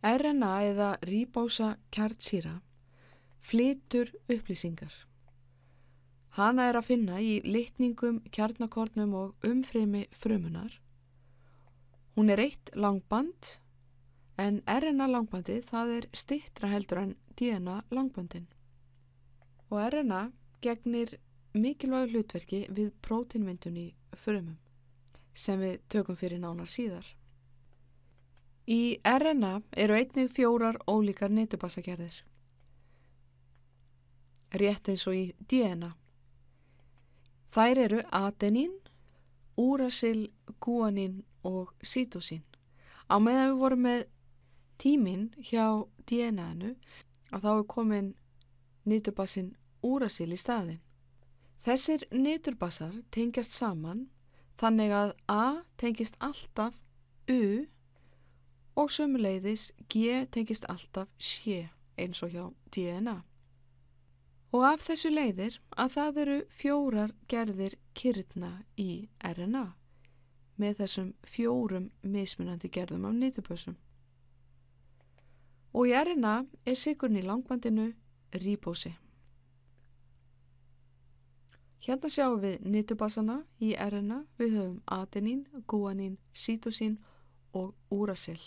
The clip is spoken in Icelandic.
RNA eða ribósa kjartsýra flytur upplýsingar. Hana er að finna í litningum, kjarnakornum og umfrimi frumunar. Hún er eitt langband en RNA langbandi það er stittra heldur en DNA langbandin. Og RNA gegnir mikilvæg hlutverki við prótinmyndun í frumum sem við tökum fyrir nánar síðar. Í RNA eru einnig fjórar ólíkar netubassagerðir. Rétt eins og í DNA. Þær eru adenín, úrasil, guanín og cytosín. Á meðan við vorum með tíminn hjá DNA-nu að þá er komin nýtubassin úrasil í staðin. Þessir nýturbassar tengjast saman þannig að A tengist alltaf U og sömuleiðis G tengist alltaf C eins og hjá DNA. Og af þessu leiðir að það eru fjórar gerðir kyrna í RNA með þessum fjórum mismunandi gerðum af nýtubössum. Og í RNA er sigurinn í langbandinu ribósi. Hérna sjáum við nýtubassana í RNA, við höfum adenín, guanín, cytosín og úrasil.